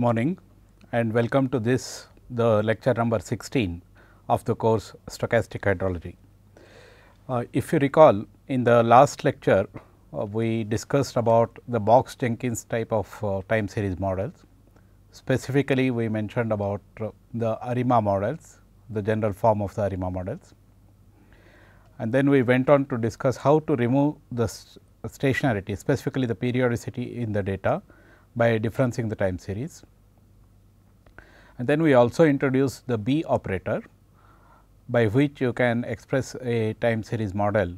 morning and welcome to this the lecture number 16 of the course stochastic hydrology. Uh, if you recall in the last lecture uh, we discussed about the box Jenkins type of uh, time series models. Specifically we mentioned about uh, the ARIMA models, the general form of the ARIMA models. And then we went on to discuss how to remove the stationarity specifically the periodicity in the data by differencing the time series. And then we also introduce the B operator by which you can express a time series model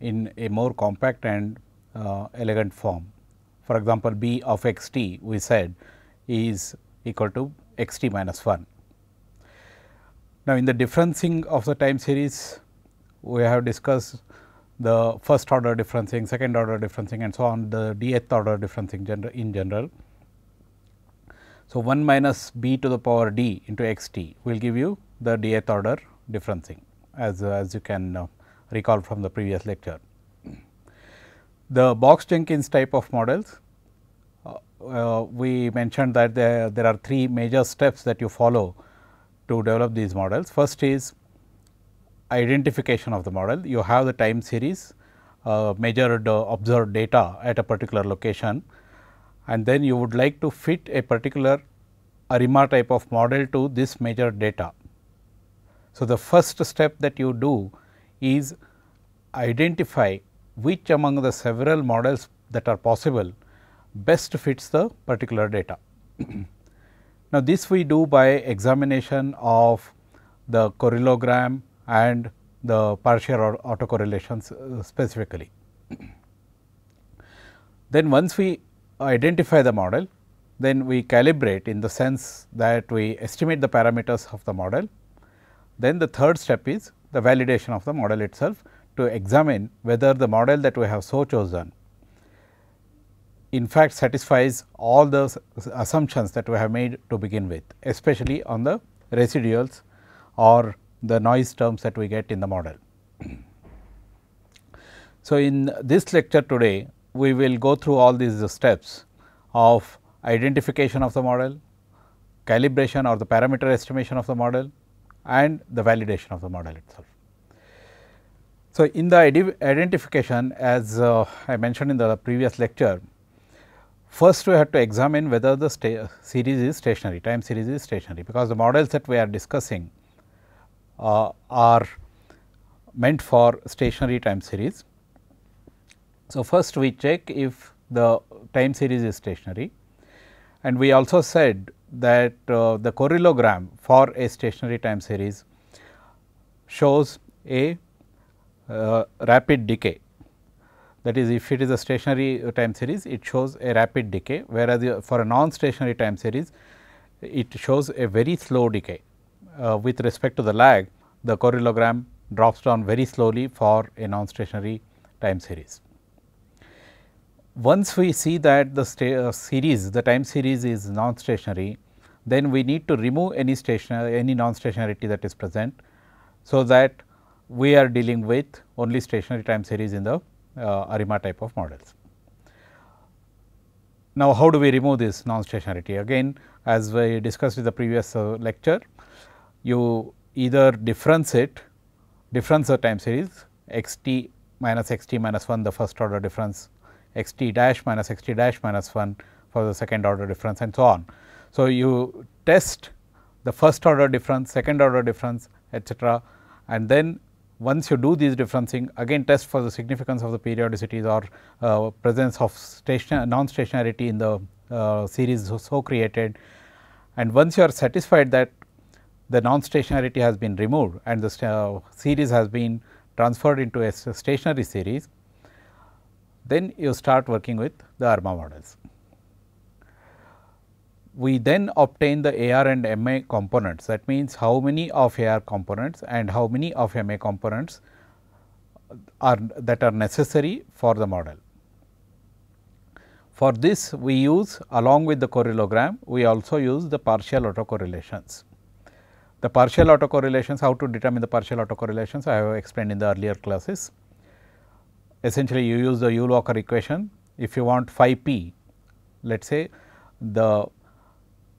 in a more compact and uh, elegant form. For example, B of x t we said is equal to x t minus 1. Now, in the differencing of the time series we have discussed the first order differencing, second order differencing and so on the dth order differencing in general. So, 1 minus b to the power d into x t will give you the dth order differencing as, as you can uh, recall from the previous lecture. The box Jenkins type of models, uh, uh, we mentioned that there, there are three major steps that you follow to develop these models. First is identification of the model. You have the time series uh, measured uh, observed data at a particular location and then you would like to fit a particular ARIMA type of model to this measured data. So, the first step that you do is identify which among the several models that are possible best fits the particular data. now, this we do by examination of the correlogram and the partial autocorrelations uh, specifically. then once we identify the model, then we calibrate in the sense that we estimate the parameters of the model. Then the third step is the validation of the model itself to examine whether the model that we have so chosen in fact satisfies all the assumptions that we have made to begin with, especially on the residuals or the noise terms that we get in the model. So, in this lecture today, we will go through all these steps of identification of the model, calibration or the parameter estimation of the model and the validation of the model itself. So, in the identification as uh, I mentioned in the previous lecture, first we have to examine whether the series is stationary, time series is stationary, because the models that we are discussing uh, are meant for stationary time series. So, first we check if the time series is stationary and we also said that uh, the correlogram for a stationary time series shows a uh, rapid decay. That is if it is a stationary time series it shows a rapid decay whereas, for a non-stationary time series it shows a very slow decay uh, with respect to the lag, the correlogram drops down very slowly for a non-stationary time series. Once we see that the uh, series, the time series is non-stationary, then we need to remove any stationary, any non-stationarity that is present. So, that we are dealing with only stationary time series in the uh, ARIMA type of models. Now, how do we remove this non-stationarity? Again as we discussed in the previous uh, lecture, you either difference it, difference the time series x t minus x t minus 1 the first order difference, x t dash minus x t dash minus 1 for the second order difference and so on. So, you test the first order difference, second order difference etcetera and then once you do these differencing again test for the significance of the periodicities or uh, presence of station non stationarity in the uh, series so, so created and once you are satisfied that the non-stationarity has been removed and the uh, series has been transferred into a stationary series, then you start working with the ARMA models. We then obtain the AR and MA components that means how many of AR components and how many of MA components are that are necessary for the model. For this we use along with the correlogram we also use the partial autocorrelations. The partial autocorrelations, how to determine the partial autocorrelations I have explained in the earlier classes. Essentially you use the Yule-Walker equation. If you want phi p, let us say the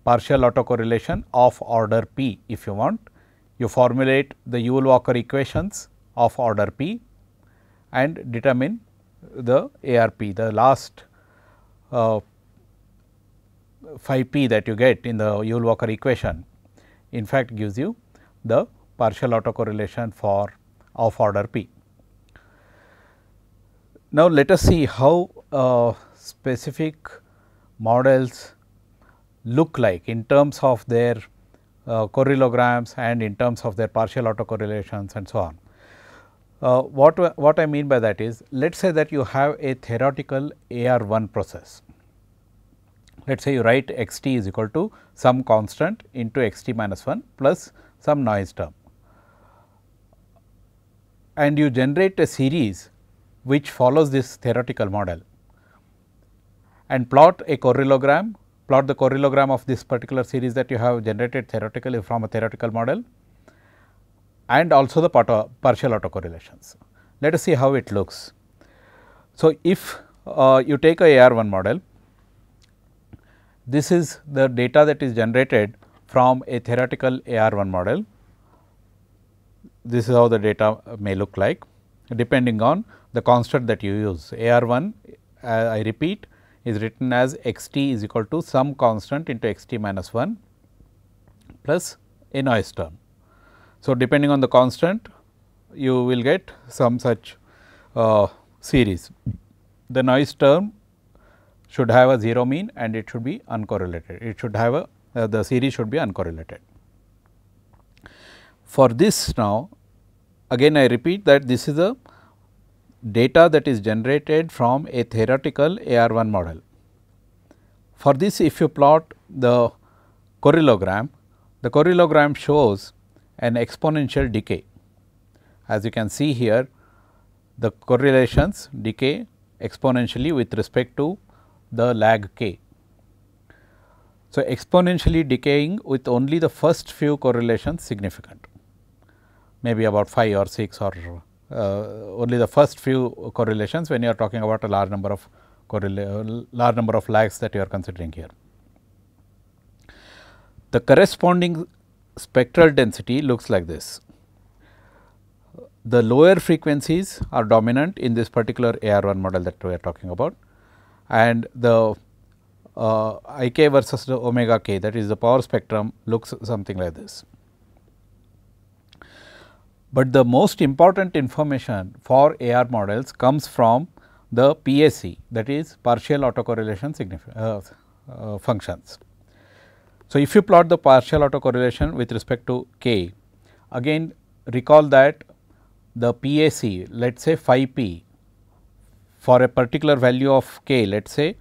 partial autocorrelation of order p if you want. You formulate the Yule Walker equations of order p and determine the ARP, the last uh, phi p that you get in the Yule Walker equation in fact gives you the partial autocorrelation for of order p. Now, let us see how uh, specific models look like in terms of their uh, correlograms and in terms of their partial autocorrelations and so on. Uh, what, what I mean by that is, let us say that you have a theoretical AR1 process. Let us say you write x t is equal to some constant into x t minus 1 plus some noise term. And you generate a series which follows this theoretical model and plot a correlogram, plot the correlogram of this particular series that you have generated theoretically from a theoretical model and also the partial autocorrelations. Let us see how it looks. So, if uh, you take a AR1 model, this is the data that is generated from a theoretical AR1 model. This is how the data may look like depending on the constant that you use. AR1 uh, I repeat is written as x t is equal to some constant into x t minus 1 plus a noise term. So, depending on the constant you will get some such uh, series. The noise term should have a 0 mean and it should be uncorrelated. It should have a uh, the series should be uncorrelated. For this now again I repeat that this is a data that is generated from a theoretical AR1 model. For this if you plot the correlogram, the correlogram shows an exponential decay. As you can see here, the correlations decay exponentially with respect to the lag k. So, exponentially decaying with only the first few correlations significant, maybe about 5 or 6 or only the first few correlations when you are talking about a large number of large number of lags that you are considering here. The corresponding spectral density looks like this. The lower frequencies are dominant in this particular AR1 model that we are talking about and the uh, I k versus the omega k that is the power spectrum looks something like this. But the most important information for AR models comes from the PAC that is partial autocorrelation uh, uh, functions. So, if you plot the partial autocorrelation with respect to k, again recall that the PAC let us say phi p for a particular value of k let us say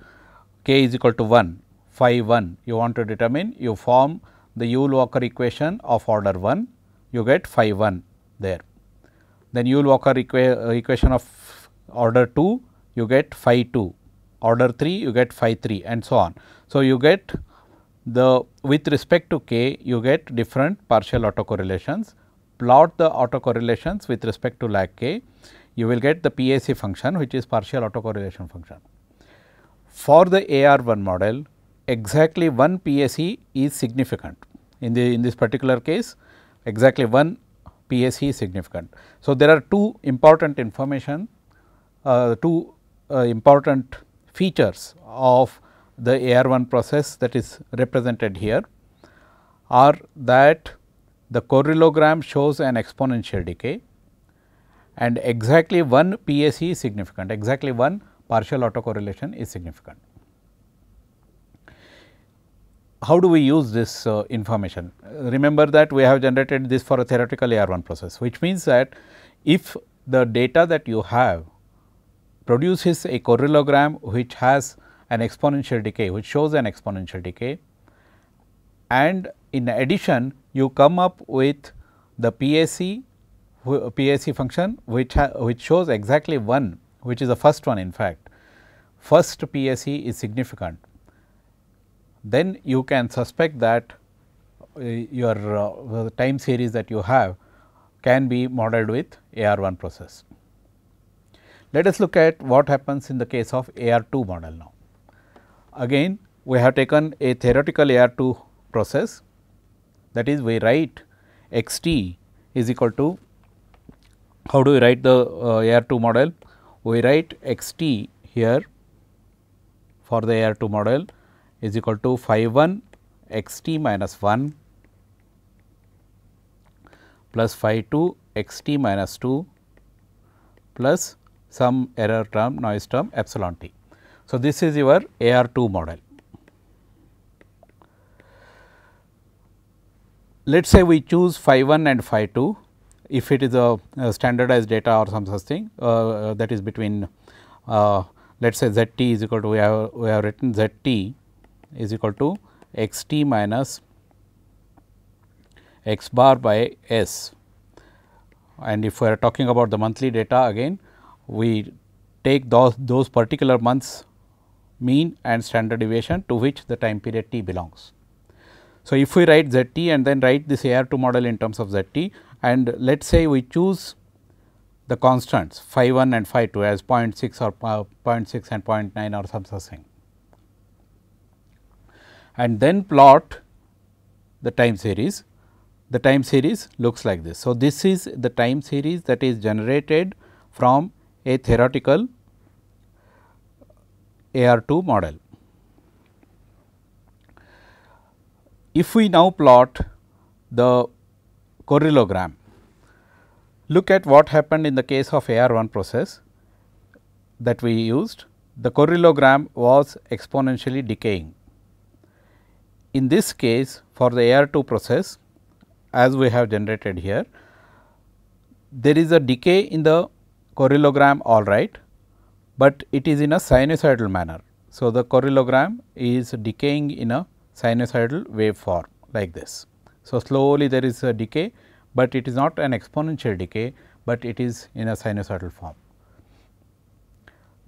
k is equal to 1 phi 1 you want to determine you form the Yule Walker equation of order 1 you get phi 1 there. Then you Yule Walker equa uh, equation of order 2 you get phi 2 order 3 you get phi 3 and so on. So, you get the with respect to k you get different partial autocorrelations. Plot the autocorrelations with respect to lag k, you will get the PAC function which is partial autocorrelation function. For the AR1 model exactly one PAC is significant in the in this particular case exactly one Is significant. So, there are two important information uh, two uh, important features of the AR1 process that is represented here are that the correlogram shows an exponential decay and exactly one PAC is significant, exactly one partial autocorrelation is significant. How do we use this uh, information? remember that we have generated this for a theoretical AR1 process, which means that if the data that you have produces a correlogram which has an exponential decay which shows an exponential decay and in addition you come up with the PAC PAC function which which shows exactly one which is the first one in fact first PAC is significant then you can suspect that uh, your uh, time series that you have can be modeled with AR1 process. Let us look at what happens in the case of AR2 model now. Again we have taken a theoretical AR2 process that is we write x t is equal to how do we write the uh, AR2 model? We write x t here for the AR2 model is equal to phi 1 x t minus 1 plus phi 2 x t minus 2 plus some error term noise term epsilon t. So, this is your AR2 model. Let us say we choose phi 1 and phi 2 if it is a, a standardized data or some such thing uh, that is between uh, let us say z t is equal to we have we have written z t is equal to x t minus x bar by s and if we are talking about the monthly data again we take those those particular months mean and standard deviation to which the time period t belongs. So, if we write z t and then write this AR2 model in terms of z t and let us say we choose the constants phi 1 and phi 2 as 0.6 or uh, 0.6 and 0.9 or some such thing and then plot the time series the time series looks like this. So, this is the time series that is generated from a theoretical AR2 model. If we now plot the correlogram, look at what happened in the case of AR1 process that we used. The correlogram was exponentially decaying. In this case for the AR2 process as we have generated here, there is a decay in the correlogram all right, but it is in a sinusoidal manner. So, the correlogram is decaying in a sinusoidal waveform like this. So, slowly there is a decay, but it is not an exponential decay, but it is in a sinusoidal form.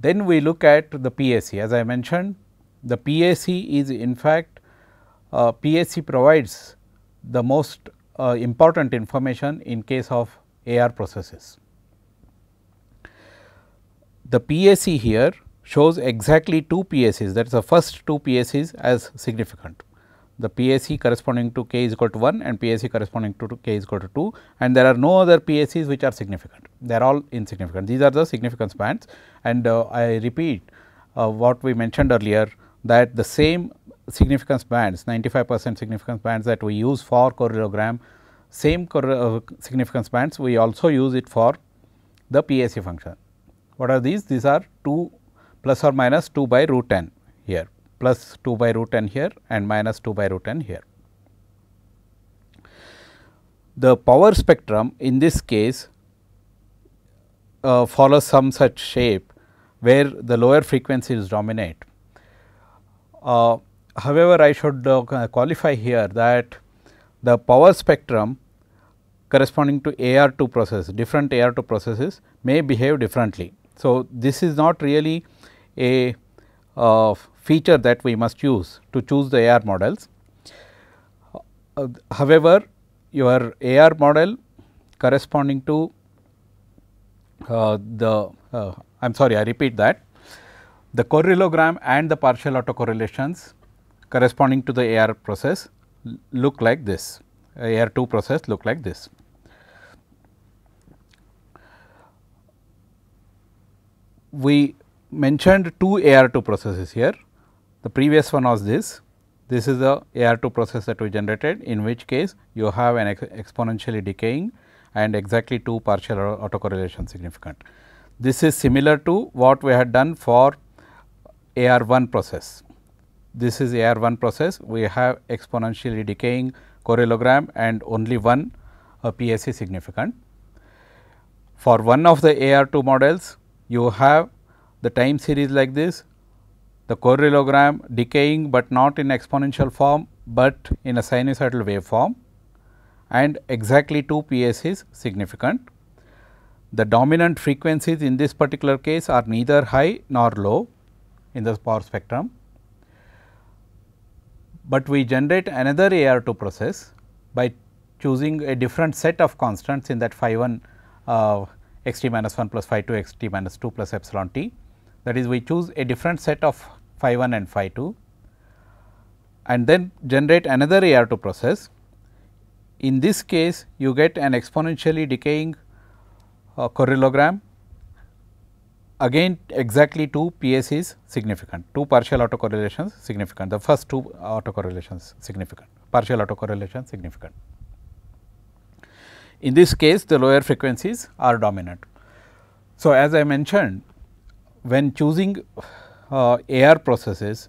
Then we look at the PAC as I mentioned the PAC is in fact uh, PAC provides the most uh, important information in case of AR processes. The PAC here shows exactly two PACs that is the first two PACs as significant. The PAC corresponding to k is equal to 1 and PAC corresponding to k is equal to 2 and there are no other PACs which are significant, they are all insignificant. These are the significance bands and uh, I repeat uh, what we mentioned earlier that the same significance bands 95 percent significance bands that we use for correlogram same uh, significance bands we also use it for the PAC function. What are these? These are 2 plus or minus 2 by root n here plus 2 by root n here and minus 2 by root n here. The power spectrum in this case uh, follows some such shape where the lower frequencies dominate. Uh, however, I should uh, qualify here that the power spectrum corresponding to AR2 process, different AR2 processes may behave differently. So, this is not really a uh, feature that we must use to choose the AR models. Uh, however, your AR model corresponding to uh, the uh, I am sorry I repeat that the correlogram and the partial autocorrelations corresponding to the AR process look like this AR 2 process look like this. we mentioned two AR2 processes here. The previous one was this. This is the AR2 process that we generated in which case you have an ex exponentially decaying and exactly two partial autocorrelation significant. This is similar to what we had done for AR1 process. This is AR1 process we have exponentially decaying correlogram and only one uh, PAC significant. For one of the AR2 models you have the time series like this, the correlogram decaying, but not in exponential form, but in a sinusoidal waveform and exactly 2 PS is significant. The dominant frequencies in this particular case are neither high nor low in the power spectrum, but we generate another AR2 process by choosing a different set of constants in that phi 1 uh, x t minus 1 plus phi 2 x t minus 2 plus epsilon t. That is we choose a different set of phi 1 and phi 2 and then generate another AR2 process. In this case, you get an exponentially decaying uh, correlogram again exactly two PS is significant, two partial autocorrelations significant, the first two autocorrelations significant, partial autocorrelation significant. In this case, the lower frequencies are dominant. So, as I mentioned, when choosing uh, AR processes,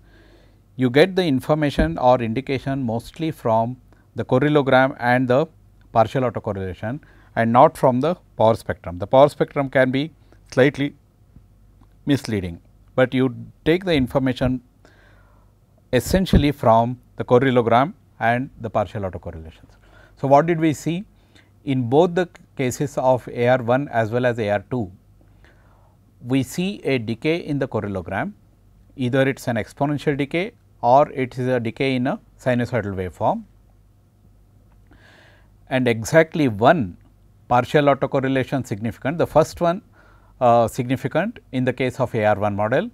you get the information or indication mostly from the correlogram and the partial autocorrelation and not from the power spectrum. The power spectrum can be slightly misleading, but you take the information essentially from the correlogram and the partial autocorrelations. So, what did we see? In both the cases of AR 1 as well as AR 2, we see a decay in the correlogram, either it is an exponential decay or it is a decay in a sinusoidal waveform. And exactly one partial autocorrelation significant, the first one uh, significant in the case of AR1 model.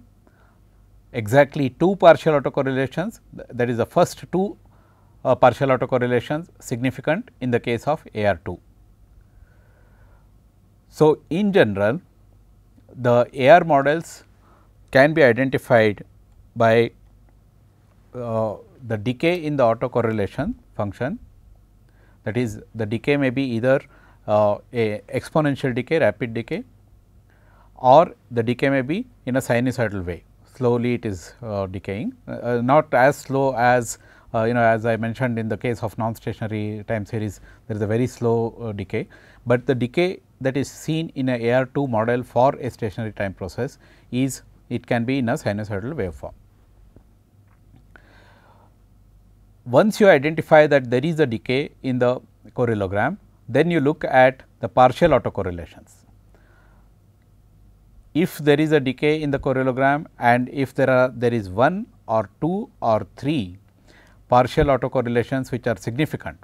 Exactly two partial autocorrelations that is the first two uh, partial autocorrelations significant in the case of AR2. So, in general the AR models can be identified by uh, the decay in the autocorrelation function that is the decay may be either uh, a exponential decay rapid decay or the decay may be in a sinusoidal way. Slowly it is uh, decaying uh, uh, not as slow as uh, you know as I mentioned in the case of non-stationary time series there is a very slow uh, decay, but the decay that is seen in a AR2 model for a stationary time process is it can be in a sinusoidal waveform. Once you identify that there is a decay in the correlogram, then you look at the partial autocorrelations if there is a decay in the correlogram and if there are there is one or two or three partial autocorrelations which are significant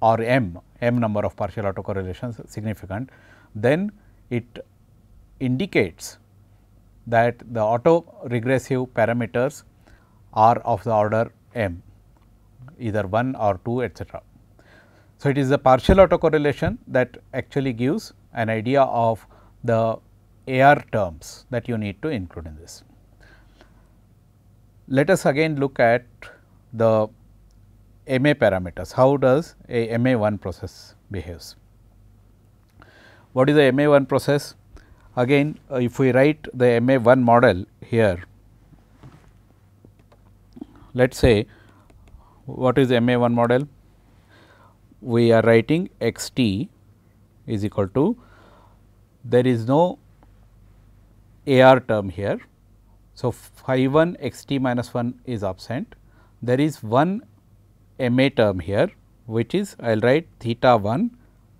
or m, m number of partial autocorrelations significant, then it indicates that the autoregressive parameters are of the order m either 1 or 2 etc. So, it is the partial autocorrelation that actually gives an idea of the AR terms that you need to include in this. Let us again look at the MA parameters. How does a MA 1 process behaves? What is the MA 1 process? Again uh, if we write the MA 1 model here, let us say what is MA 1 model? We are writing x t is equal to there is no AR term here. So, phi 1 x t minus 1 is absent. There is one MA term here which is I will write theta 1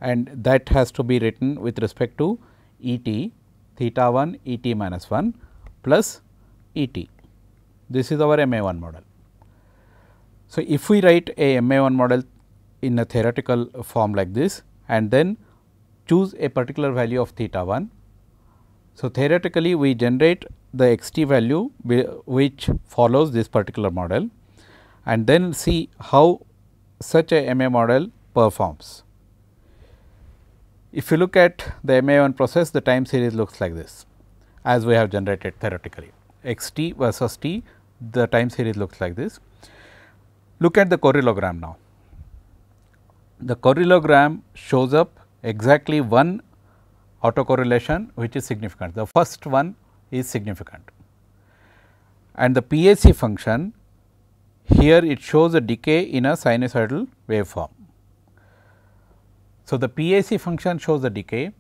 and that has to be written with respect to E t theta 1 E t minus 1 plus E t. This is our MA 1 model. So, if we write a MA 1 model in a theoretical form like this and then choose a particular value of theta 1 so, theoretically we generate the x t value which follows this particular model and then see how such a MA model performs. If you look at the MA 1 process the time series looks like this as we have generated theoretically x t versus t the time series looks like this. Look at the correlogram now. The correlogram shows up exactly one autocorrelation which is significant. The first one is significant and the PAC function here it shows a decay in a sinusoidal waveform. So, the PAC function shows the decay,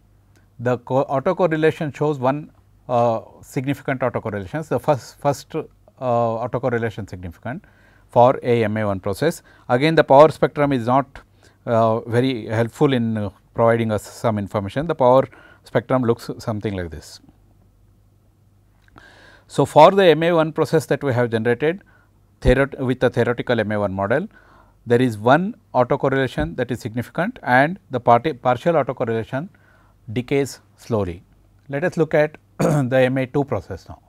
the autocorrelation shows one uh, significant autocorrelation. The first, first uh, autocorrelation significant for a MA1 process. Again the power spectrum is not uh, very helpful in providing us some information. The power spectrum looks something like this. So, for the MA 1 process that we have generated with the theoretical MA 1 model, there is one autocorrelation that is significant and the partial autocorrelation decays slowly. Let us look at the MA 2 process now.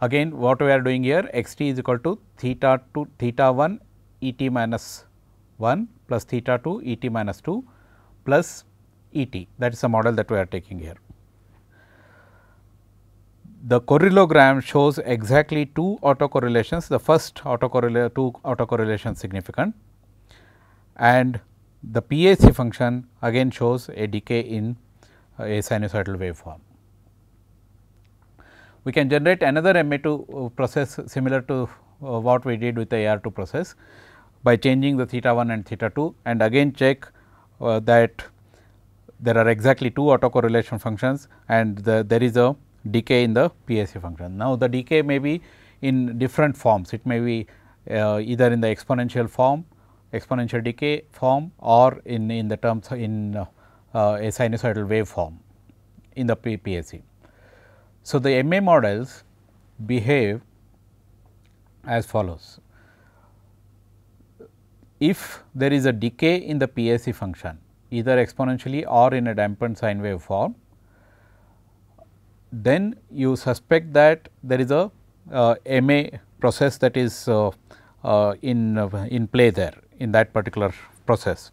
Again what we are doing here x t is equal to theta 2 theta 1 e t minus 1 plus theta 2 e t minus 2 plus e t that is the model that we are taking here. The correlogram shows exactly two autocorrelations the first autocorrelation two autocorrelation significant and the PAC function again shows a decay in a sinusoidal waveform. We can generate another MA2 process similar to uh, what we did with the AR2 process by changing the theta 1 and theta 2 and again check uh, that there are exactly two autocorrelation functions and the, there is a decay in the PAC function. Now, the decay may be in different forms, it may be uh, either in the exponential form, exponential decay form or in, in the terms in uh, a sinusoidal wave form in the PAC. So, the MA models behave as follows. If there is a decay in the PAC function either exponentially or in a dampened sine wave form, then you suspect that there is a uh, MA process that is uh, uh, in, in play there in that particular process.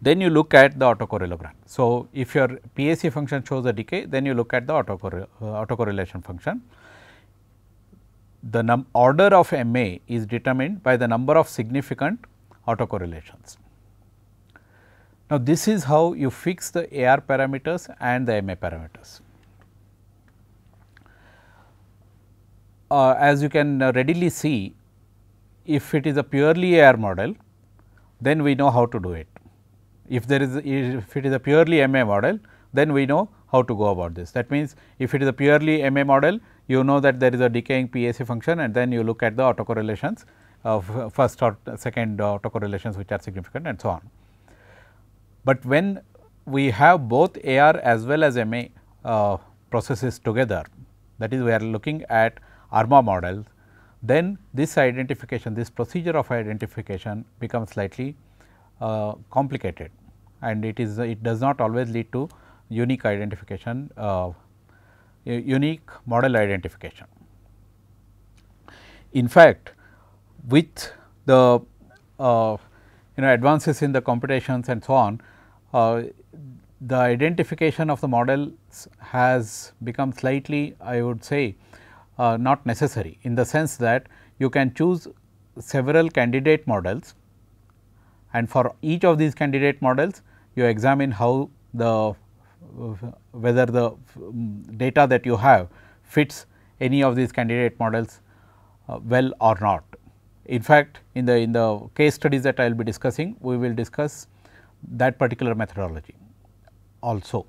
Then you look at the autocorrelogram. So, if your PAC function shows a decay, then you look at the uh, autocorrelation function. The order of MA is determined by the number of significant autocorrelations. Now, this is how you fix the AR parameters and the MA parameters. Uh, as you can uh, readily see, if it is a purely AR model, then we know how to do it. If there is if it is a purely MA model, then we know how to go about this. That means, if it is a purely MA model, you know that there is a decaying PAC function and then you look at the autocorrelations of first or second autocorrelations which are significant and so on. But when we have both AR as well as MA uh, processes together that is we are looking at ARMA models, then this identification this procedure of identification becomes slightly uh, complicated and it is it does not always lead to unique identification uh, unique model identification. In fact, with the uh, you know advances in the computations and so on, uh, the identification of the models has become slightly I would say uh, not necessary in the sense that you can choose several candidate models and for each of these candidate models you examine how the whether the data that you have fits any of these candidate models uh, well or not. In fact, in the in the case studies that I will be discussing, we will discuss that particular methodology also.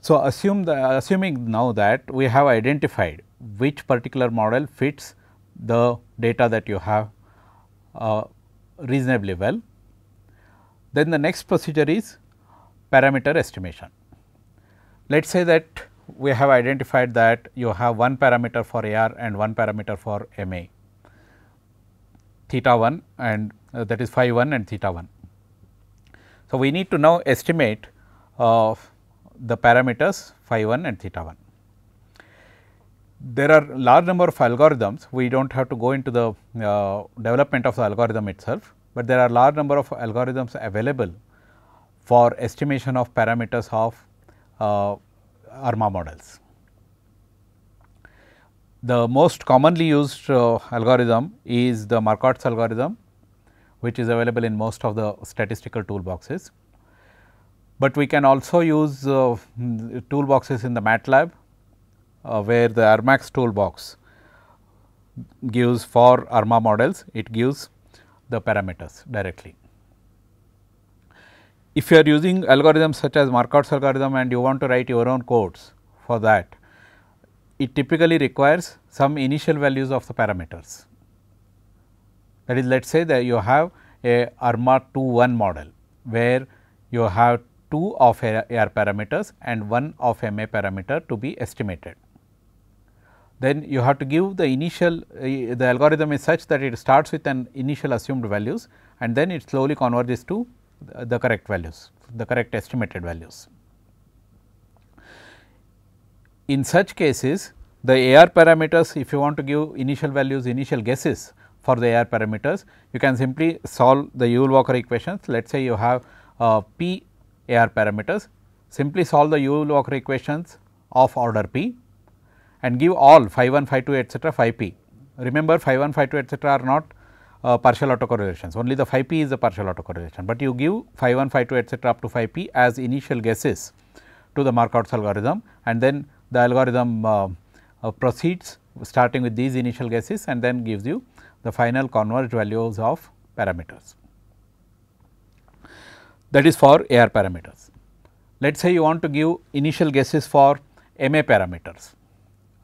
So, assume the assuming now that we have identified which particular model fits the data that you have uh, reasonably well, then the next procedure is parameter estimation. Let us say that we have identified that you have one parameter for AR and one parameter for MA theta 1 and uh, that is phi 1 and theta 1. So, we need to now estimate uh, the parameters phi 1 and theta 1. There are large number of algorithms, we do not have to go into the uh, development of the algorithm itself, but there are large number of algorithms available for estimation of parameters of uh, ARMA models. The most commonly used uh, algorithm is the Marquardt's algorithm, which is available in most of the statistical toolboxes. But we can also use uh, toolboxes in the MATLAB, uh, where the Armax toolbox gives for ARMA models, it gives the parameters directly. If you are using algorithms such as Marquardt's algorithm and you want to write your own codes for that, it typically requires some initial values of the parameters. That is let us say that you have a ARMA 2 1 model, where you have 2 of AR parameters and 1 of MA parameter to be estimated. Then you have to give the initial uh, the algorithm is such that it starts with an initial assumed values and then it slowly converges to the correct values, the correct estimated values. In such cases the AR parameters if you want to give initial values initial guesses for the AR parameters you can simply solve the Yule Walker equations. Let us say you have uh, P AR parameters. Simply solve the Yule Walker equations of order P and give all phi 1 phi 2 etcetera phi p. Remember phi 1 phi 2 etcetera are not uh, partial autocorrelations. Only the phi p is the partial autocorrelation, but you give phi 1 phi 2 etcetera up to phi p as initial guesses to the Marquardt's algorithm and then the algorithm uh, uh, proceeds starting with these initial guesses and then gives you the final converged values of parameters. That is for AR parameters. Let us say you want to give initial guesses for MA parameters.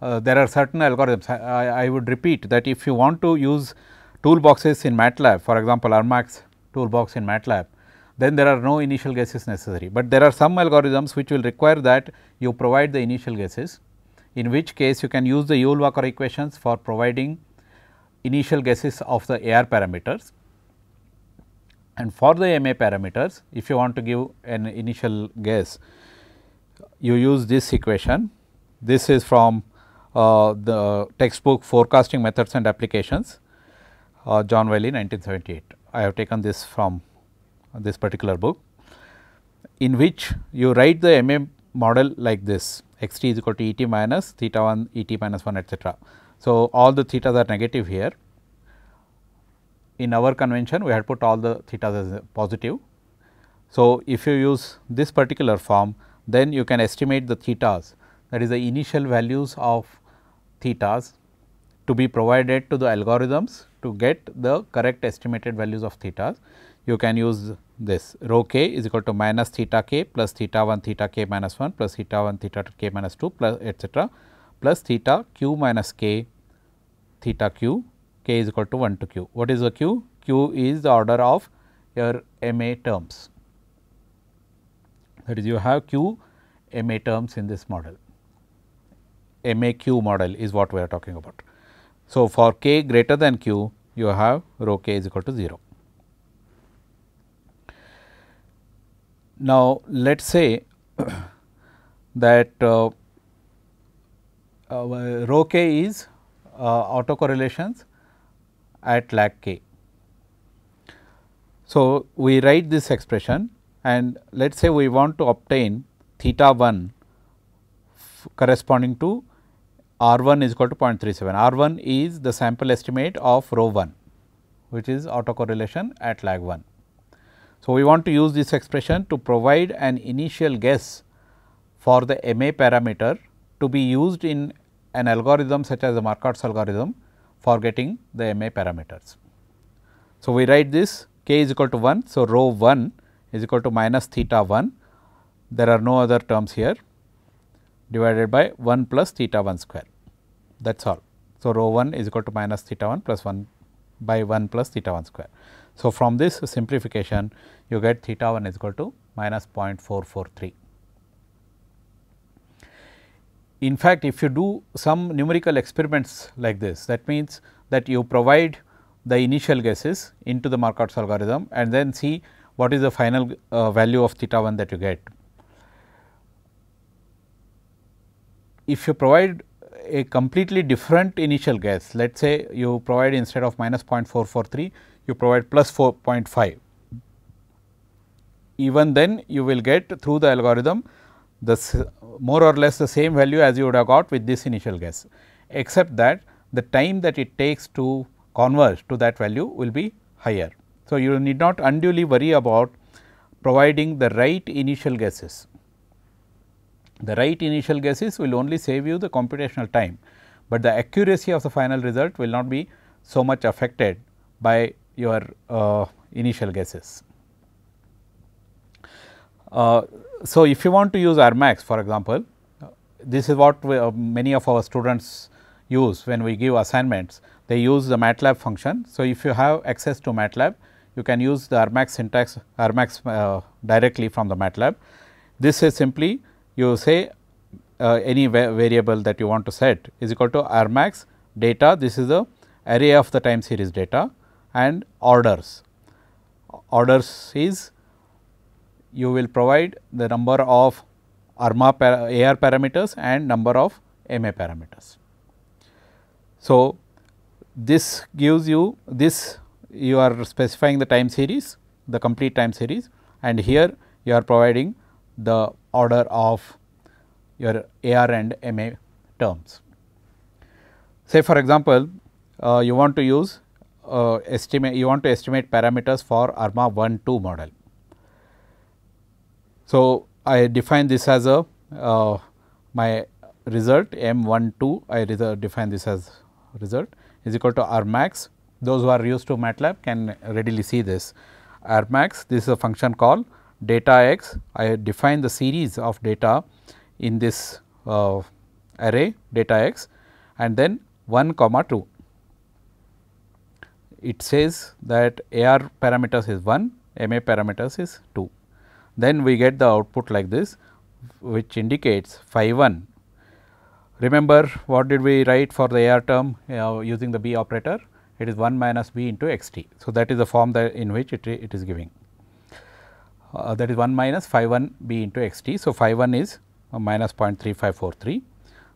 Uh, there are certain algorithms. I, I, would repeat that if you want to use toolboxes in MATLAB, for example, Armax toolbox in MATLAB, then there are no initial guesses necessary. But there are some algorithms which will require that you provide the initial guesses, in which case you can use the Yule Walker equations for providing initial guesses of the AR parameters. And for the MA parameters, if you want to give an initial guess, you use this equation. This is from uh, the textbook Forecasting Methods and Applications, uh, John Wiley 1978. I have taken this from this particular book, in which you write the MA model like this x t is equal to E t minus theta 1 E t minus 1 etcetera. So, all the thetas are negative here. In our convention, we had put all the thetas as positive. So, if you use this particular form, then you can estimate the thetas that is the initial values of thetas to be provided to the algorithms to get the correct estimated values of thetas you can use this rho k is equal to minus theta k plus theta 1 theta k minus 1 plus theta 1 theta k minus 2 plus etcetera plus theta q minus k theta q k is equal to 1 to q. What is the q? q is the order of your MA terms that is you have q MA terms in this model. MAQ model is what we are talking about. So, for k greater than q you have rho k is equal to 0. Now, let us say that uh, uh, rho k is uh, autocorrelations at lag k. So, we write this expression and let us say we want to obtain theta 1 corresponding to r 1 is equal to 0.37. r 1 is the sample estimate of rho 1 which is autocorrelation at lag 1. So, we want to use this expression to provide an initial guess for the MA parameter to be used in an algorithm such as the Marquardt's algorithm for getting the MA parameters. So, we write this k is equal to 1. So, rho 1 is equal to minus theta 1. There are no other terms here divided by 1 plus theta 1 square that is all. So, rho 1 is equal to minus theta 1 plus 1 by 1 plus theta 1 square. So, from this simplification you get theta 1 is equal to minus 0.443. In fact, if you do some numerical experiments like this that means that you provide the initial guesses into the Marquardt's algorithm and then see what is the final uh, value of theta 1 that you get. If you provide a completely different initial guess, let us say you provide instead of minus 0.443, you provide plus 4.5. Even then you will get through the algorithm the more or less the same value as you would have got with this initial guess, except that the time that it takes to converge to that value will be higher. So, you need not unduly worry about providing the right initial guesses. The right initial guesses will only save you the computational time, but the accuracy of the final result will not be so much affected by your uh, initial guesses. Uh, so, if you want to use Armax for example, this is what we, uh, many of our students use when we give assignments, they use the MATLAB function. So, if you have access to MATLAB, you can use the Armax syntax Armax uh, directly from the MATLAB. This is simply you say uh, any va variable that you want to set is equal to Armax data, this is the array of the time series data and orders. Orders is you will provide the number of ARMA par AR parameters and number of MA parameters. So, this gives you this you are specifying the time series the complete time series and here you are providing the order of your AR and MA terms. Say for example, uh, you want to use uh, estimate you want to estimate parameters for ARMA 1 2 model. So, I define this as a uh, my result m 1 2 I define this as result is equal to Armax. Those who are used to MATLAB can readily see this. Armax this is a function called data x. I define the series of data in this uh, array data x and then 1 comma 2 it says that AR parameters is 1, MA parameters is 2. Then we get the output like this which indicates phi 1. Remember what did we write for the AR term uh, using the B operator? It is 1 minus B into x t. So, that is the form that in which it, it is giving. Uh, that is 1 minus phi 1 B into x t. So, phi 1 is minus 0.3543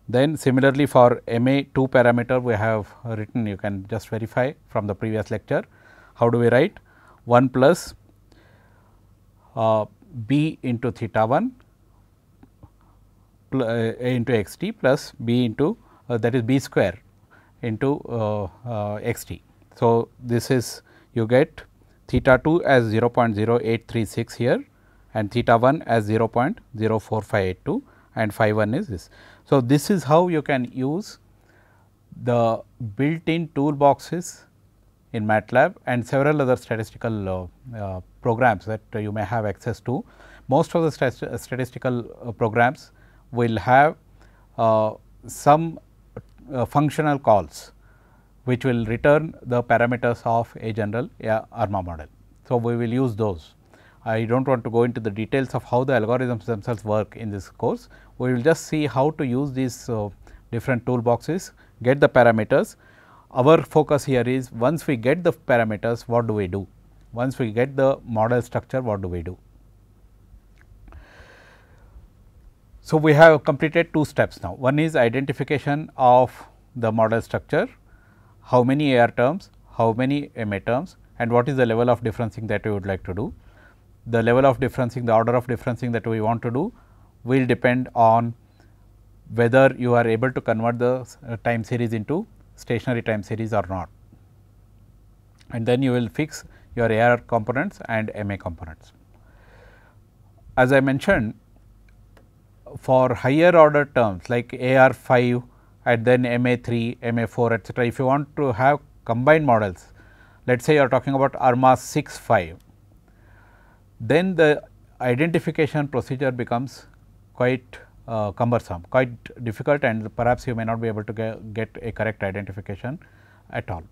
then similarly for MA 2 parameter we have written you can just verify from the previous lecture. How do we write? 1 plus uh, b into theta 1 uh, into x t plus b into uh, that is b square into uh, uh, x t. So, this is you get theta 2 as 0.0836 here and theta 1 as 0.04582 and phi 1 is this. So, this is how you can use the built in toolboxes in MATLAB and several other statistical uh, uh, programs that uh, you may have access to. Most of the stat statistical uh, programs will have uh, some uh, functional calls which will return the parameters of a general ARMA model. So, we will use those. I do not want to go into the details of how the algorithms themselves work in this course. We will just see how to use these uh, different toolboxes, get the parameters. Our focus here is once we get the parameters, what do we do? Once we get the model structure, what do we do? So, we have completed two steps now. One is identification of the model structure, how many AR terms, how many MA terms and what is the level of differencing that we would like to do the level of differencing, the order of differencing that we want to do will depend on whether you are able to convert the uh, time series into stationary time series or not. And then you will fix your AR components and MA components. As I mentioned, for higher order terms like AR 5 and then MA 3, MA 4 etcetera, if you want to have combined models, let us say you are talking about ARMA 6 5 then the identification procedure becomes quite uh, cumbersome, quite difficult and perhaps you may not be able to get, get a correct identification at all.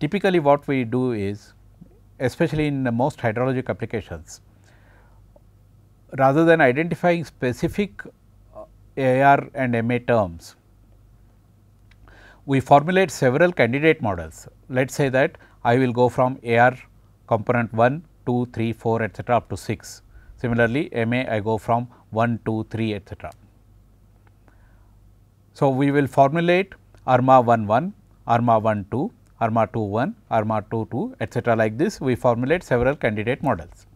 Typically what we do is especially in most hydrologic applications, rather than identifying specific uh, AR and MA terms, we formulate several candidate models. Let us say that I will go from AR component 1 2, 3, 4 etcetera up to 6. Similarly, MA I go from 1, 2, 3 etcetera. So, we will formulate ARMA 1 1, ARMA 1 2, ARMA 2 1, ARMA 2 2 etcetera like this we formulate several candidate models.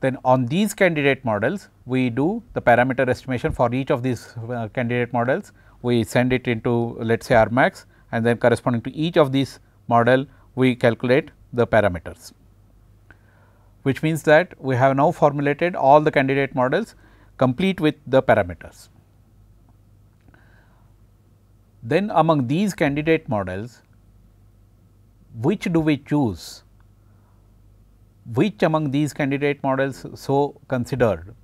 Then on these candidate models we do the parameter estimation for each of these uh, candidate models we send it into let us say Armax and then corresponding to each of these model we calculate the parameters which means that we have now formulated all the candidate models complete with the parameters. Then among these candidate models, which do we choose? Which among these candidate models so considered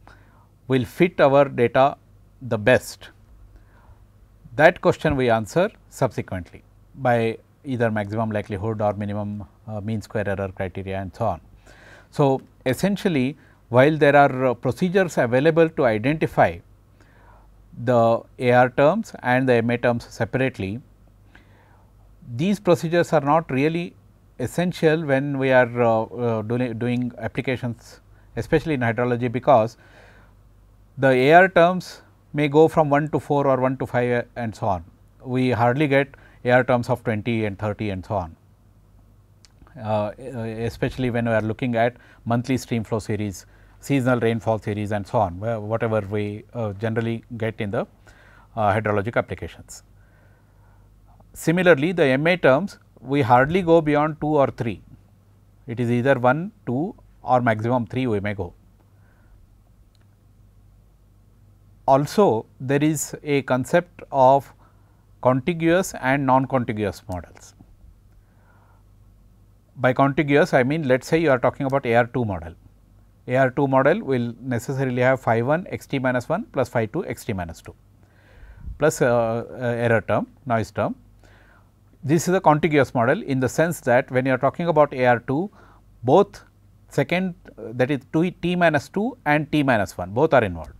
will fit our data the best? That question we answer subsequently by either maximum likelihood or minimum uh, mean square error criteria and so on. So, essentially while there are uh, procedures available to identify the AR terms and the MA terms separately, these procedures are not really essential when we are uh, uh, doing, doing applications especially in hydrology because the AR terms may go from 1 to 4 or 1 to 5 and so on. We hardly get AR terms of 20 and 30 and so on, especially when we are looking at monthly stream flow series, seasonal rainfall series and so on, whatever we uh, generally get in the uh, hydrologic applications. Similarly, the MA terms we hardly go beyond 2 or 3, it is either 1, 2 or maximum 3 we may go. Also there is a concept of contiguous and non-contiguous models. By contiguous I mean let us say you are talking about AR2 model. AR2 model will necessarily have phi 1 x t minus 1 plus phi 2 x t minus 2 plus uh, uh, error term noise term. This is a contiguous model in the sense that when you are talking about AR2 both second uh, that is 2 t minus 2 and t minus 1 both are involved.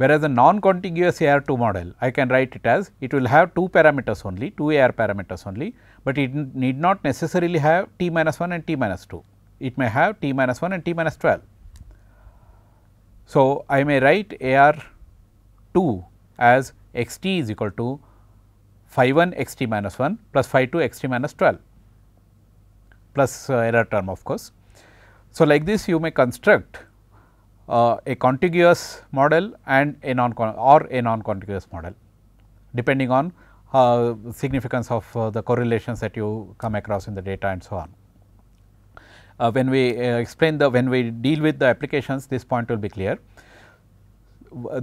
Whereas, a non-contiguous AR2 model I can write it as it will have 2 parameters only 2 AR parameters only, but it need not necessarily have t minus 1 and t minus 2. It may have t minus 1 and t minus 12. So, I may write AR 2 as x t is equal to phi 1 x t minus 1 plus phi 2 x t minus 12 plus uh, error term of course. So, like this you may construct uh, a contiguous model and a non or a non contiguous model depending on uh, significance of uh, the correlations that you come across in the data and so on. Uh, when we uh, explain the when we deal with the applications this point will be clear.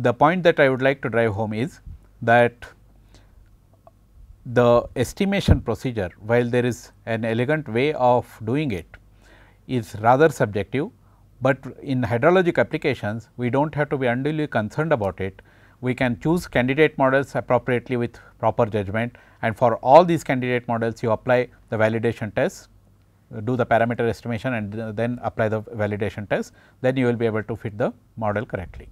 The point that I would like to drive home is that the estimation procedure while there is an elegant way of doing it is rather subjective but in hydrologic applications, we do not have to be unduly concerned about it. We can choose candidate models appropriately with proper judgment and for all these candidate models you apply the validation test, do the parameter estimation and then apply the validation test, then you will be able to fit the model correctly.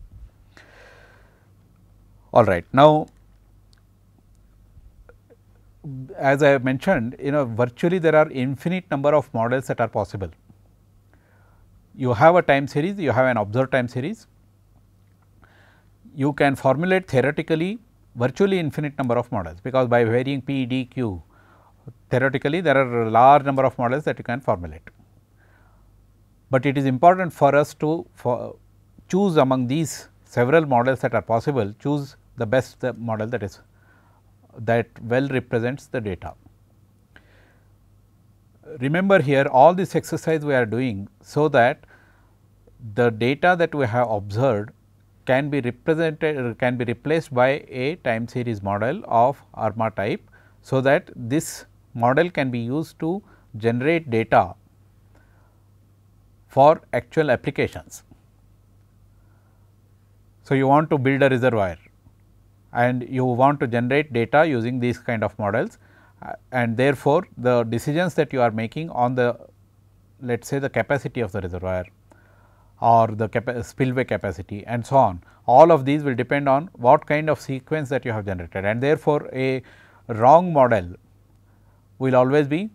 All right. Now, as I have mentioned, you know virtually there are infinite number of models that are possible you have a time series, you have an observed time series. You can formulate theoretically virtually infinite number of models, because by varying p, d, q theoretically there are a large number of models that you can formulate. But it is important for us to for choose among these several models that are possible, choose the best the model that is that well represents the data remember here all this exercise we are doing so that the data that we have observed can be represented can be replaced by a time series model of ARMA type. So, that this model can be used to generate data for actual applications. So, you want to build a reservoir and you want to generate data using these kind of models and therefore, the decisions that you are making on the let us say the capacity of the reservoir or the capa spillway capacity and so on. All of these will depend on what kind of sequence that you have generated and therefore, a wrong model will always be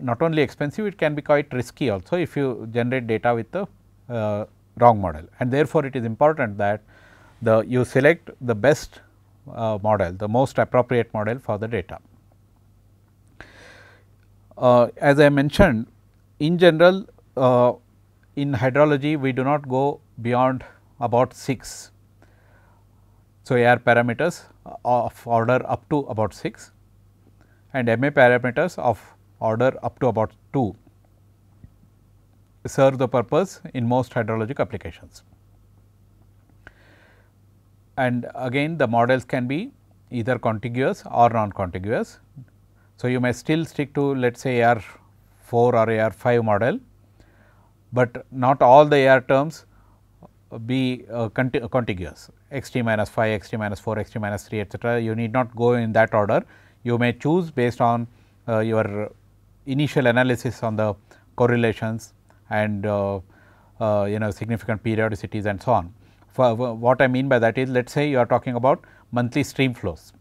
not only expensive, it can be quite risky also if you generate data with the uh, wrong model and therefore, it is important that the you select the best uh, model, the most appropriate model for the data. Uh, as I mentioned in general uh, in hydrology we do not go beyond about 6. So, AR parameters of order up to about 6 and MA parameters of order up to about 2 serve the purpose in most hydrologic applications. And again the models can be either contiguous or non-contiguous so, you may still stick to let us say AR 4 or AR 5 model, but not all the AR terms be uh, contiguous x t minus 5, x t minus 4, x t minus 3 etcetera. You need not go in that order. You may choose based on uh, your initial analysis on the correlations and uh, uh you know significant periodicities and so on. For, what I mean by that is let us say you are talking about monthly stream flows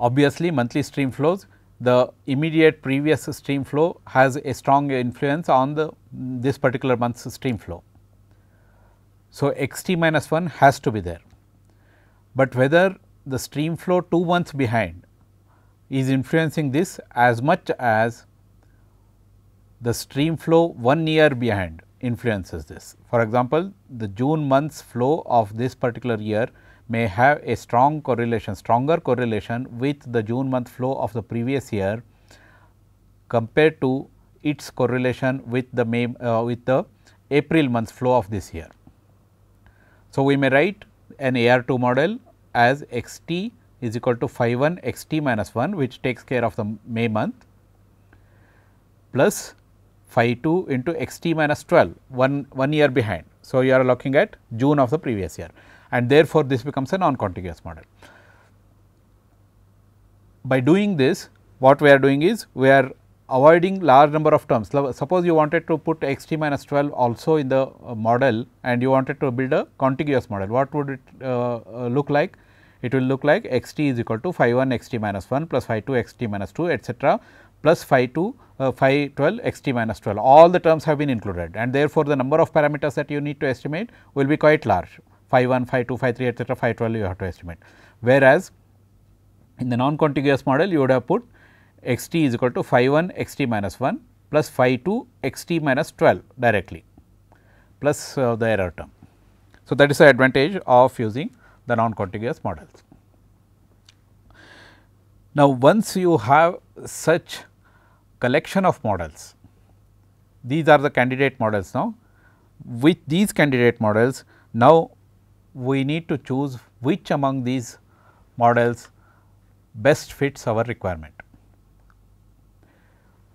Obviously, monthly stream flows the immediate previous stream flow has a strong influence on the this particular month's stream flow. So, x t minus 1 has to be there, but whether the stream flow 2 months behind is influencing this as much as the stream flow 1 year behind influences this. For example, the June month's flow of this particular year may have a strong correlation, stronger correlation with the June month flow of the previous year compared to its correlation with the May uh, with the April month flow of this year. So, we may write an AR2 model as x t is equal to phi 1 x t minus 1 which takes care of the May month plus phi 2 into x t minus 12 one, one year behind. So, you are looking at June of the previous year and therefore, this becomes a non-contiguous model. By doing this what we are doing is we are avoiding large number of terms. Suppose you wanted to put x t minus 12 also in the uh, model and you wanted to build a contiguous model. What would it uh, uh, look like? It will look like x t is equal to phi 1 x t minus 1 plus phi 2 x t minus 2 etcetera plus phi 2 uh, phi 12 x t minus 12 all the terms have been included and therefore, the number of parameters that you need to estimate will be quite large phi 1 phi 2 phi 3 etcetera phi 12 you have to estimate. Whereas, in the non contiguous model you would have put x t is equal to phi 1 x t minus 1 plus phi 2 x t minus 12 directly plus uh, the error term. So, that is the advantage of using the non contiguous models. Now, once you have such collection of models, these are the candidate models now. With these candidate models, now we need to choose which among these models best fits our requirement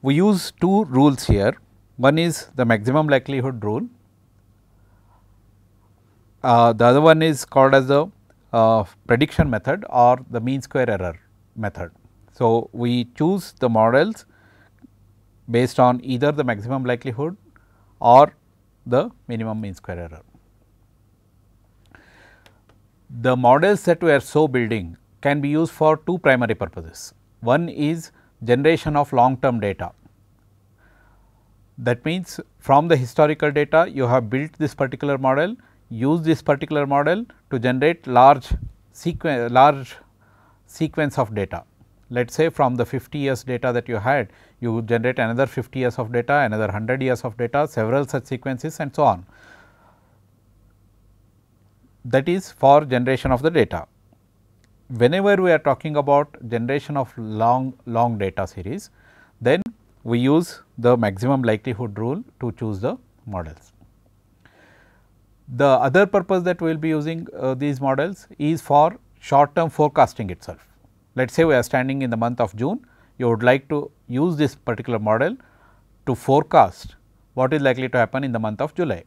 we use two rules here. One is the maximum likelihood rule. Uh, the other one is called as the uh, prediction method or the mean square error method. So, we choose the models based on either the maximum likelihood or the minimum mean square error. The models that we are so building can be used for two primary purposes. One is generation of long term data. That means, from the historical data you have built this particular model, use this particular model to generate large sequence large sequence of data. Let us say from the 50 years data that you had, you generate another 50 years of data, another 100 years of data, several such sequences and so on. That is for generation of the data whenever we are talking about generation of long long data series, then we use the maximum likelihood rule to choose the models. The other purpose that we will be using uh, these models is for short term forecasting itself. Let us say we are standing in the month of June, you would like to use this particular model to forecast what is likely to happen in the month of July.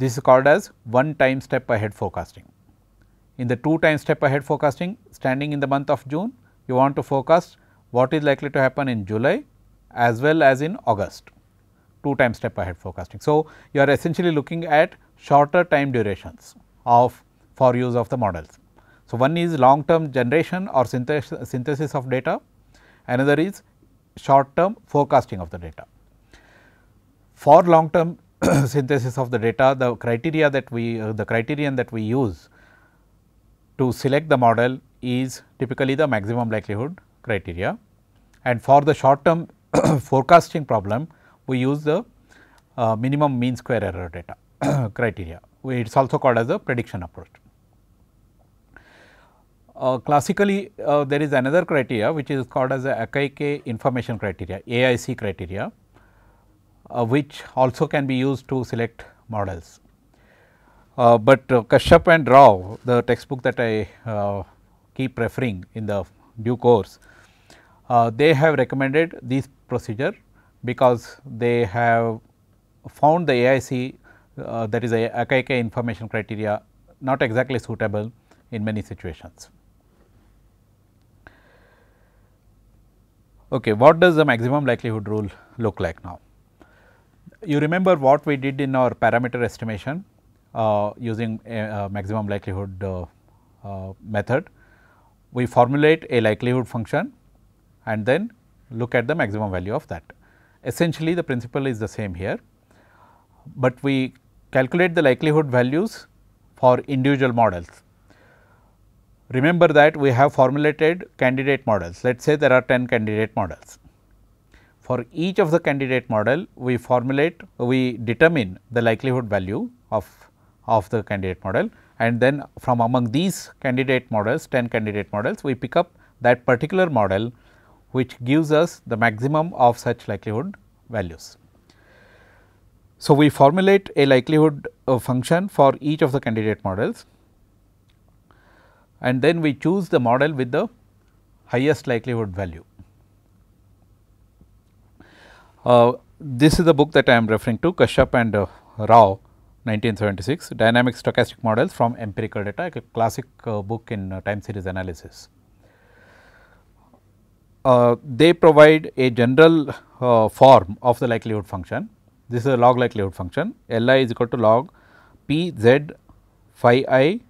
This is called as one time step ahead forecasting. In the two time step ahead forecasting standing in the month of June, you want to forecast what is likely to happen in July as well as in August, two time step ahead forecasting. So, you are essentially looking at shorter time durations of for use of the models. So, one is long term generation or synthesis of data, another is short term forecasting of the data. For long term synthesis of the data, the criteria that we uh, the criterion that we use to select the model is typically the maximum likelihood criteria. And for the short term forecasting problem we use the uh, minimum mean square error data criteria. It is also called as a prediction approach. Uh, classically uh, there is another criteria which is called as the Akaike information criteria AIC criteria uh, which also can be used to select models. Uh, but uh, Kashyap and Rao, the textbook that I uh, keep referring in the due course, uh, they have recommended this procedure because they have found the AIC uh, that is a information criteria not exactly suitable in many situations. Okay, what does the maximum likelihood rule look like now? You remember what we did in our parameter estimation uh, using a, a, maximum likelihood uh, uh, method. We formulate a likelihood function and then look at the maximum value of that. Essentially the principle is the same here, but we calculate the likelihood values for individual models. Remember that we have formulated candidate models. Let us say there are 10 candidate models. For each of the candidate model, we formulate, we determine the likelihood value of, of the candidate model and then from among these candidate models, 10 candidate models, we pick up that particular model which gives us the maximum of such likelihood values. So, we formulate a likelihood uh, function for each of the candidate models and then we choose the model with the highest likelihood value. Uh, this is the book that I am referring to Kashyap and uh, Rao 1976 dynamic stochastic models from empirical data a classic uh, book in time series analysis. Uh, they provide a general uh, form of the likelihood function. This is a log likelihood function L i is equal to log p z phi i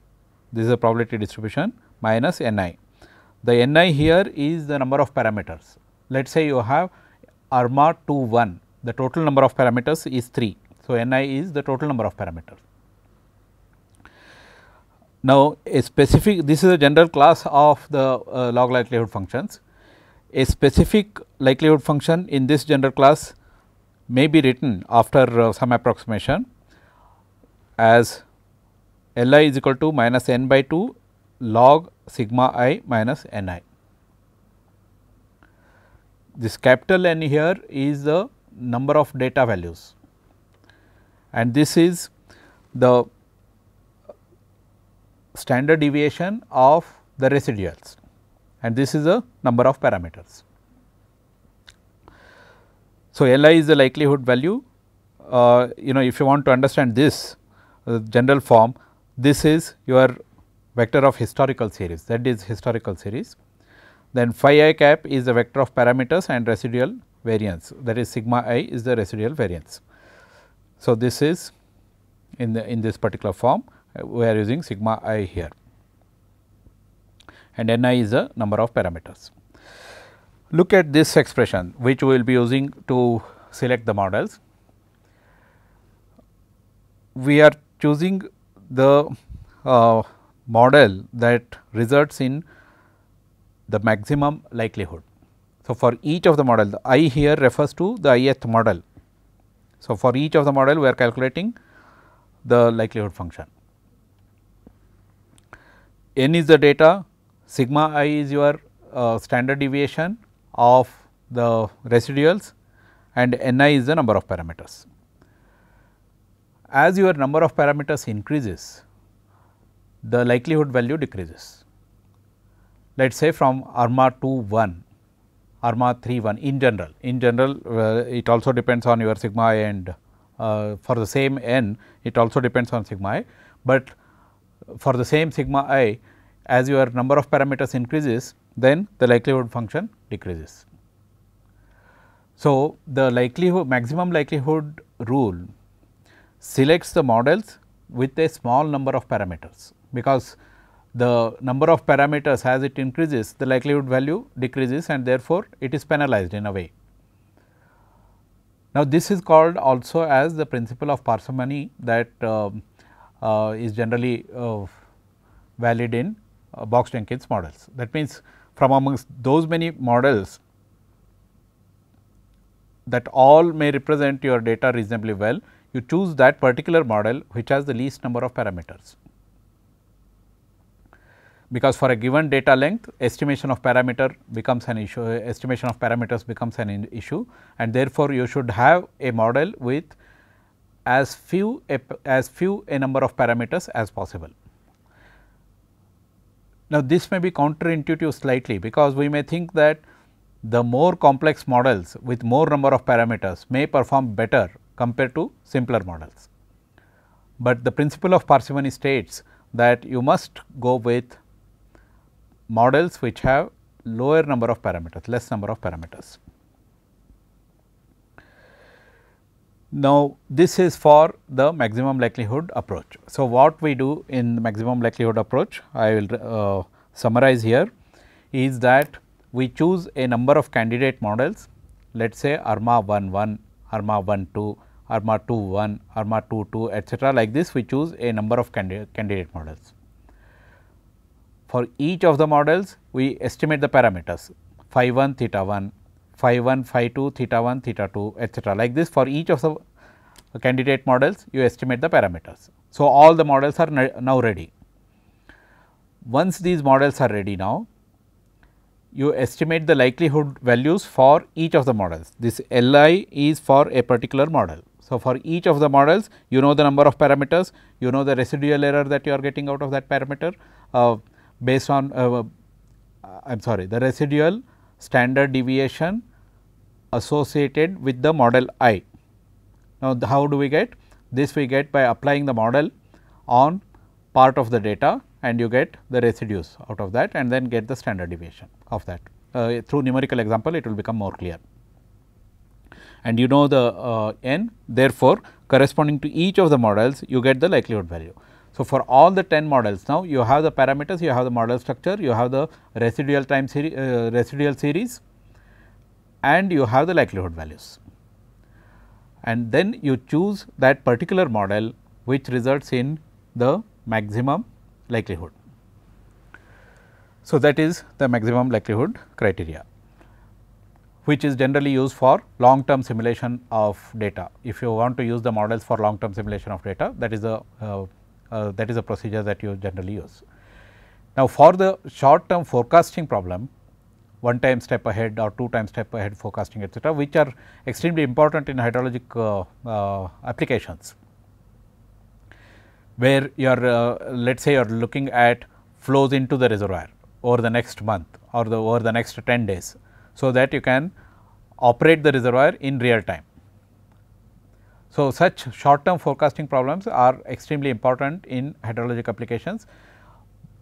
this is a probability distribution minus n i. The n i here is the number of parameters. Let us say you have ARMA 2 1 the total number of parameters is 3. So, n i is the total number of parameters. Now, a specific this is a general class of the uh, log likelihood functions. A specific likelihood function in this general class may be written after uh, some approximation as L i is equal to minus n by 2 log sigma i minus n i. This capital N here is the number of data values and this is the standard deviation of the residuals and this is the number of parameters. So, L i is the likelihood value uh, you know if you want to understand this uh, general form this is your vector of historical series that is historical series. Then phi i cap is the vector of parameters and residual variance that is sigma i is the residual variance. So, this is in the in this particular form uh, we are using sigma i here and n i is the number of parameters. Look at this expression which we will be using to select the models. We are choosing the uh, model that results in the maximum likelihood. So, for each of the model the i here refers to the ith model. So, for each of the model we are calculating the likelihood function. n is the data, sigma i is your uh, standard deviation of the residuals and n i is the number of parameters. As your number of parameters increases, the likelihood value decreases. Let us say from ARMA 2 1, ARMA 3 1 in general. In general, uh, it also depends on your sigma i and uh, for the same n, it also depends on sigma i, but for the same sigma i, as your number of parameters increases, then the likelihood function decreases. So, the likelihood maximum likelihood rule selects the models with a small number of parameters because the number of parameters as it increases the likelihood value decreases and therefore, it is penalized in a way. Now, this is called also as the principle of parsimony that uh, uh, is generally uh, valid in uh, Box Jenkins models. That means, from amongst those many models that all may represent your data reasonably well, you choose that particular model which has the least number of parameters because for a given data length estimation of parameter becomes an issue estimation of parameters becomes an issue and therefore, you should have a model with as few a, as few a number of parameters as possible. Now, this may be counterintuitive slightly because we may think that the more complex models with more number of parameters may perform better compared to simpler models. But the principle of parsimony states that you must go with models which have lower number of parameters, less number of parameters. Now, this is for the maximum likelihood approach. So, what we do in the maximum likelihood approach, I will uh, summarize here is that we choose a number of candidate models, let us say ARMA 1 1, ARMA 1 2, ARMA 2 1, ARMA 2 2 etcetera like this we choose a number of candidate models. For each of the models we estimate the parameters phi 1 theta 1, phi 1 phi 2 theta 1 theta 2 etcetera like this for each of the candidate models you estimate the parameters. So, all the models are now ready. Once these models are ready now, you estimate the likelihood values for each of the models. This Li is for a particular model. So, for each of the models you know the number of parameters, you know the residual error that you are getting out of that parameter uh, based on uh, I am sorry the residual standard deviation associated with the model i. Now, how do we get? This we get by applying the model on part of the data and you get the residues out of that and then get the standard deviation of that. Uh, through numerical example it will become more clear. And you know the uh, n therefore, corresponding to each of the models you get the likelihood value. So, for all the 10 models now you have the parameters, you have the model structure, you have the residual time series, uh, residual series and you have the likelihood values. And then you choose that particular model which results in the maximum likelihood. So, that is the maximum likelihood criteria which is generally used for long term simulation of data. If you want to use the models for long term simulation of data that is a uh, uh, that is a procedure that you generally use. Now, for the short term forecasting problem one time step ahead or two time step ahead forecasting etcetera, which are extremely important in hydrologic uh, uh, applications where you are uh, let us say you are looking at flows into the reservoir over the next month or the over the next 10 days. So, that you can operate the reservoir in real time. So, such short term forecasting problems are extremely important in hydrologic applications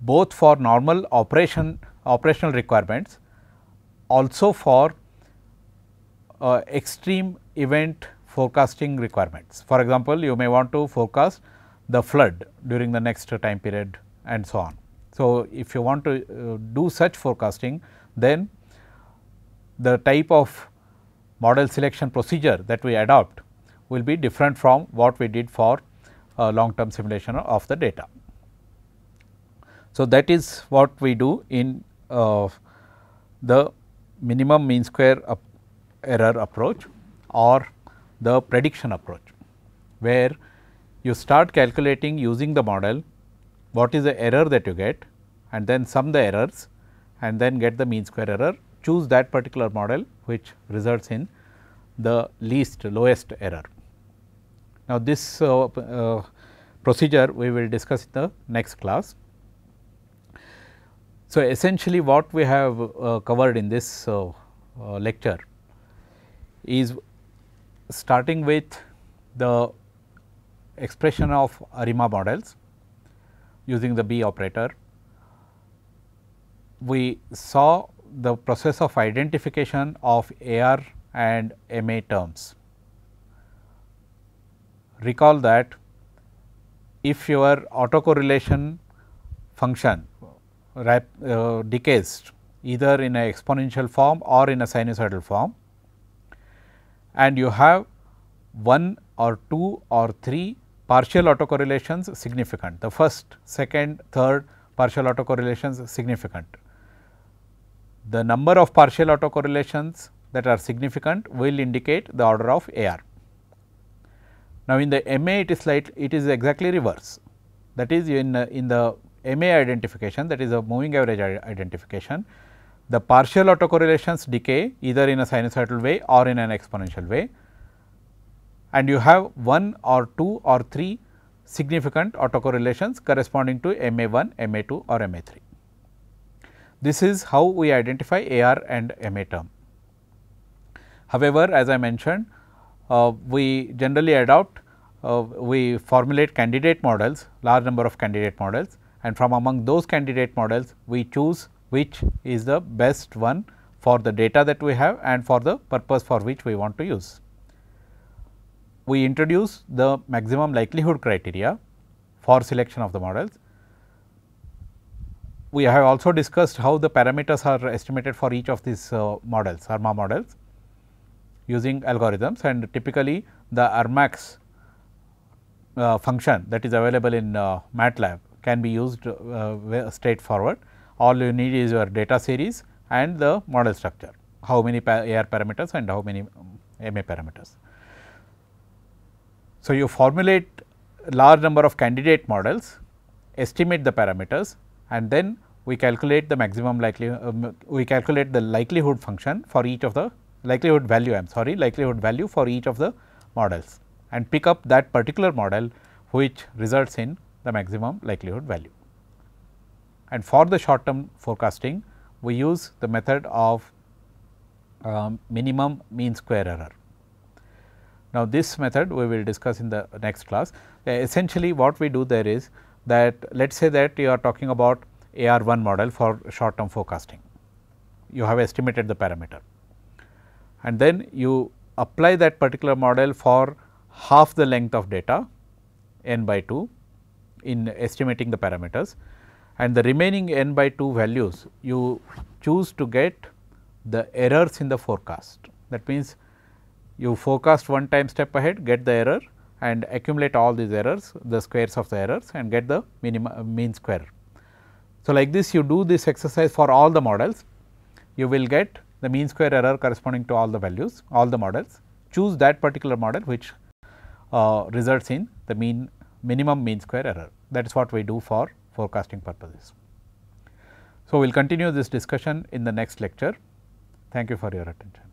both for normal operation operational requirements also for uh, extreme event forecasting requirements. For example, you may want to forecast the flood during the next time period and so on. So, if you want to uh, do such forecasting then the type of model selection procedure that we adopt will be different from what we did for uh, long term simulation of the data. So, that is what we do in uh, the minimum mean square error approach or the prediction approach, where you start calculating using the model what is the error that you get and then sum the errors and then get the mean square error choose that particular model which results in the least lowest error. Now, this uh, uh, procedure we will discuss in the next class. So, essentially what we have uh, covered in this uh, uh, lecture is starting with the expression of ARIMA models using the B operator. We saw the process of identification of AR and MA terms. Recall that if your autocorrelation function uh, decays either in a exponential form or in a sinusoidal form and you have one or two or three partial autocorrelations significant. The first, second, third partial autocorrelations significant. The number of partial autocorrelations that are significant will indicate the order of AR. Now, in the MA it is slight it is exactly reverse that is in, in the MA identification that is a moving average identification the partial autocorrelations decay either in a sinusoidal way or in an exponential way and you have one or two or three significant autocorrelations corresponding to M A 1, M A 2 or M A 3. This is how we identify AR and M A term. However, as I mentioned we generally adopt uh, we formulate candidate models large number of candidate models and from among those candidate models we choose which is the best one for the data that we have and for the purpose for which we want to use we introduce the maximum likelihood criteria for selection of the models. We have also discussed how the parameters are estimated for each of these uh, models ARMA models using algorithms and typically the Armax uh, function that is available in uh, MATLAB can be used uh, straightforward. All you need is your data series and the model structure, how many pa AR parameters and how many um, MA parameters. So, you formulate a large number of candidate models, estimate the parameters and then we calculate the maximum likelihood, um, we calculate the likelihood function for each of the likelihood value I am sorry likelihood value for each of the models and pick up that particular model which results in the maximum likelihood value. And for the short term forecasting we use the method of um, minimum mean square error. Now, this method we will discuss in the next class. Uh, essentially what we do there is that let us say that you are talking about AR1 model for short term forecasting. You have estimated the parameter and then you apply that particular model for half the length of data n by 2 in estimating the parameters and the remaining n by 2 values you choose to get the errors in the forecast. That means, you forecast one time step ahead get the error and accumulate all these errors the squares of the errors and get the minimum mean square. So, like this you do this exercise for all the models you will get the mean square error corresponding to all the values all the models choose that particular model which uh, results in the mean minimum mean square error that is what we do for forecasting purposes. So, we will continue this discussion in the next lecture. Thank you for your attention.